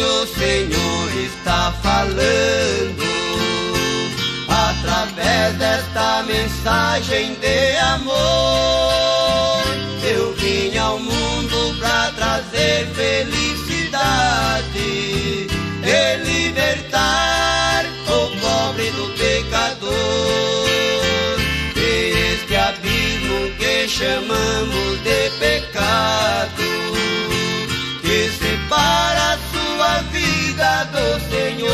o Senhor está falando através desta mensagem de amor. Eu vim ao mundo para trazer felicidade e libertar o pobre do pecador. Este abismo que chamamos de pecado do Senhor.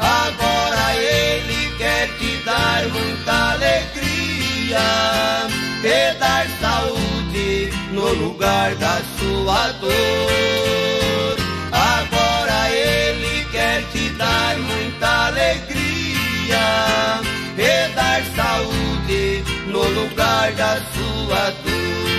Agora Ele quer te dar muita alegria e dar saúde no lugar da sua dor. Agora Ele quer te dar muita alegria e dar saúde no lugar da sua dor.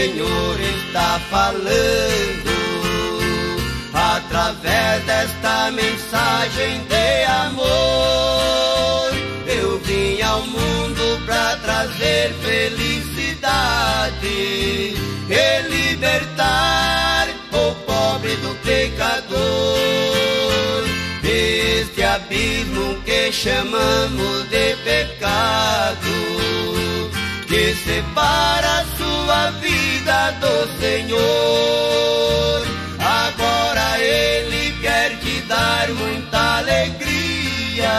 Senhor está falando através desta mensagem de amor. Eu vim ao mundo para trazer felicidade e libertar o pobre do pecador. Este abismo que chamamos de pecado que separa sua vida do Senhor. Agora Ele quer te dar muita alegria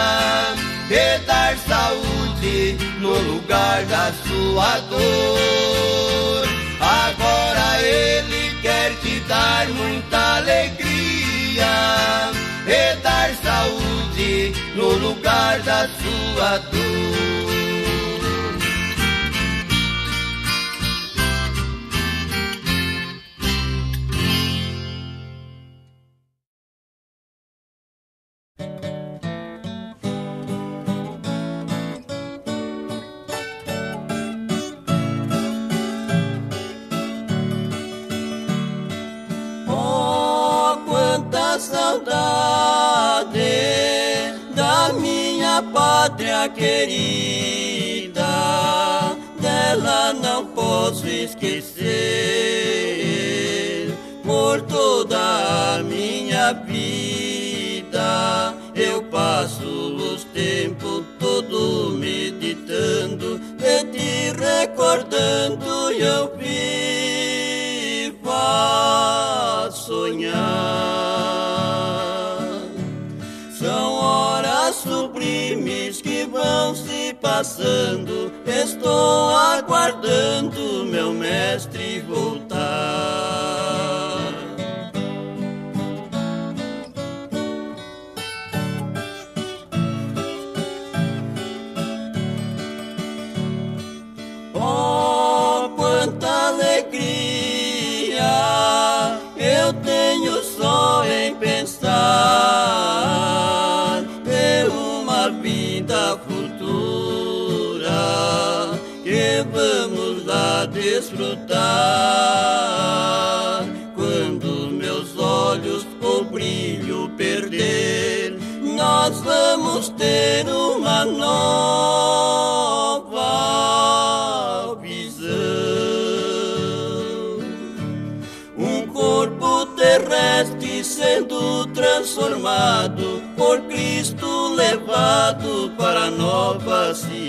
e dar saúde no lugar da sua dor. Agora Ele quer te dar muita alegria e dar saúde no lugar da sua dor. Pátria querida, dela não posso esquecer. Por toda a minha vida, eu passo os tempos todo meditando, e te recordando, e eu passando. Estou aguardando meu mestre voltar. Vamos ter uma nova visão. Um corpo terrestre sendo transformado por Cristo levado para a nova Sião.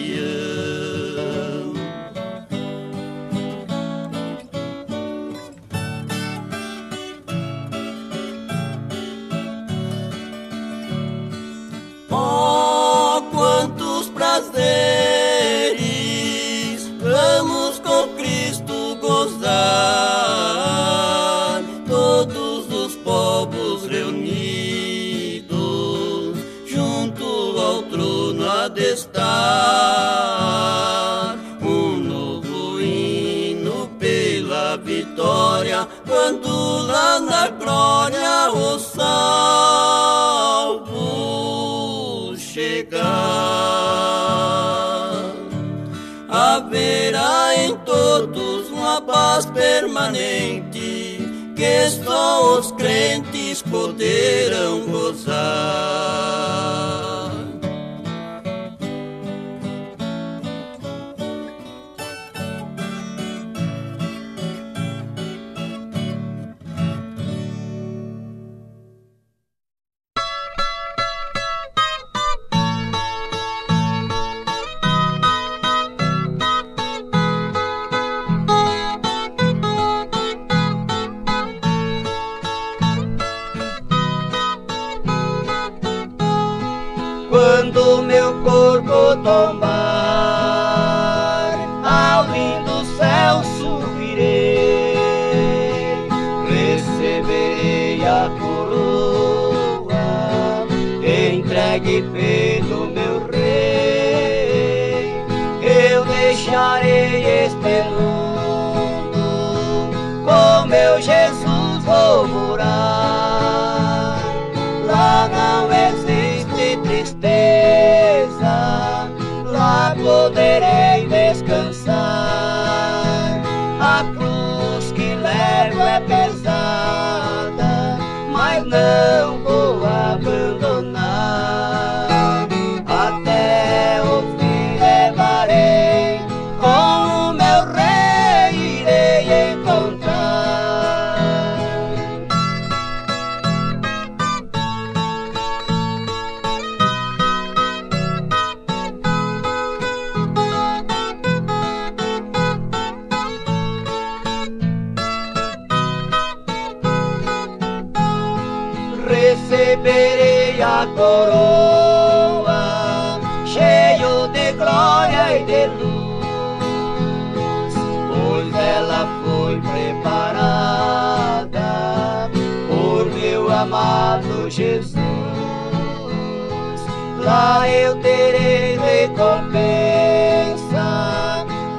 um novo hino pela vitória, quando lá na glória o salvo chegar. Haverá em todos uma paz permanente que só os crentes poderão gozar. meu Jesus vou morar. Lá não existe tristeza, lá poderei descansar. A cruz que levo é pesada, mas não vou abandonar. amado Jesus, lá eu terei recompensa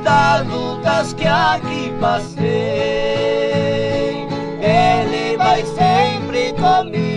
das lutas que aqui passei. Ele vai sempre comigo.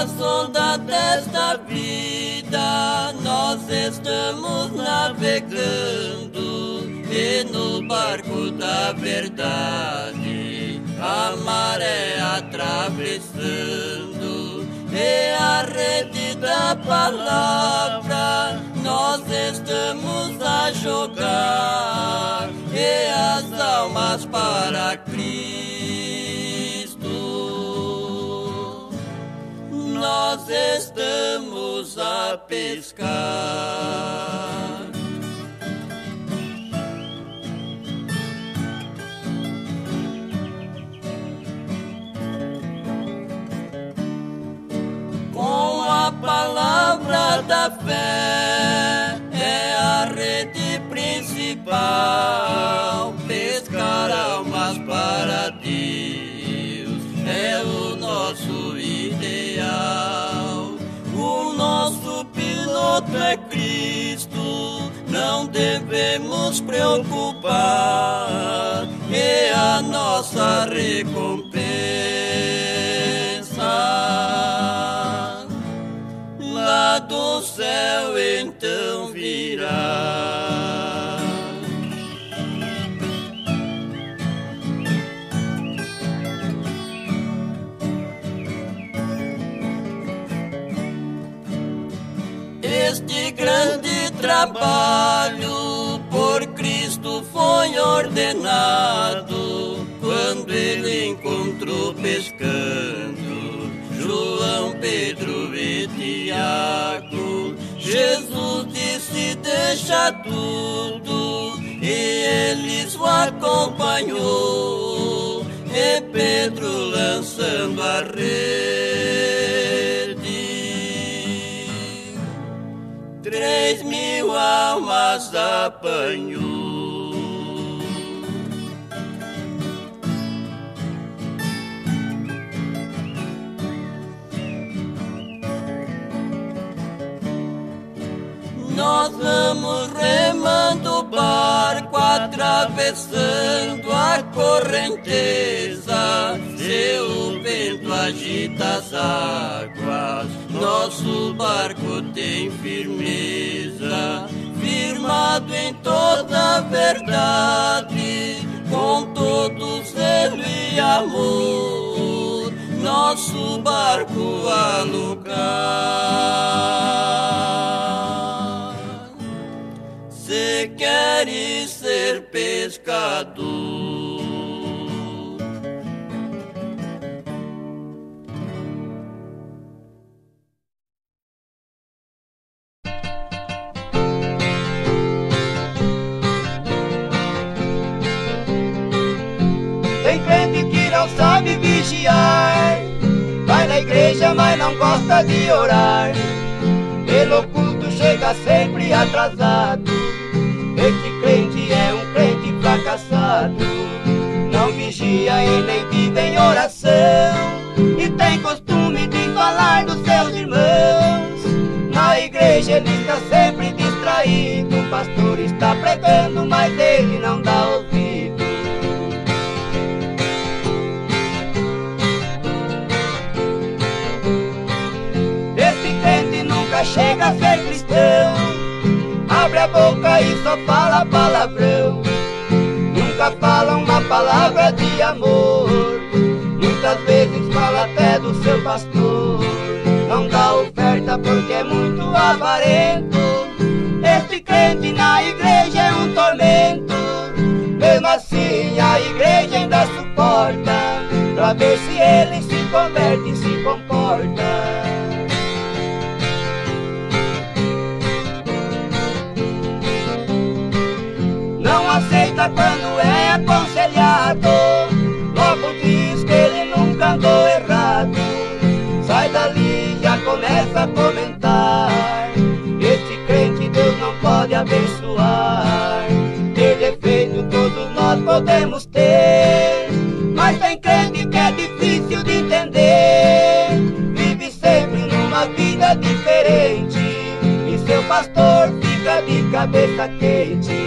Nas ondas desta vida, nós estamos navegando e no barco da verdade, a maré atravessando e a rede da palavra, nós estamos a jogar e as almas para nós estamos a pescar. Com a palavra da fé é a rede principal, é Cristo, não devemos preocupar, é a nossa recompensa. Lá do céu então virá. Trabalho por Cristo foi ordenado quando ele encontrou pescando João, Pedro e Tiago. Jesus disse: Deixa tudo, e eles o acompanhou. E Pedro lançando a rede almas apanhou. Nós vamos remando o barco, atravessando a correnteza. Seu vento agita as águas nosso barco tem firmeza, firmado em toda verdade, com todo zelo e amor, nosso barco a lugar. Se queres ser pescador. Mas não gosta de orar. Pelo culto chega sempre atrasado. Esse crente é um crente fracassado. Não vigia e nem vive em oração. E tem costume de falar dos seus irmãos. Na igreja ele está sempre distraído. O pastor está pregando, mas ele não dá ouvido. Chega a ser cristão. Abre a boca e só fala palavrão. Nunca fala uma palavra de amor. Muitas vezes fala até do seu pastor. Não dá oferta porque é muito avarento. Este crente na igreja é um tormento. Mesmo assim a igreja ainda suporta. Pra ver se ele se converte e se comporta quando é aconselhado. Logo diz que ele nunca andou errado. Sai dali já começa a comentar. Este crente Deus não pode abençoar. Ter defeito todos nós podemos ter. Mas tem crente que é difícil de entender. Vive sempre numa vida diferente. E seu pastor fica de cabeça quente.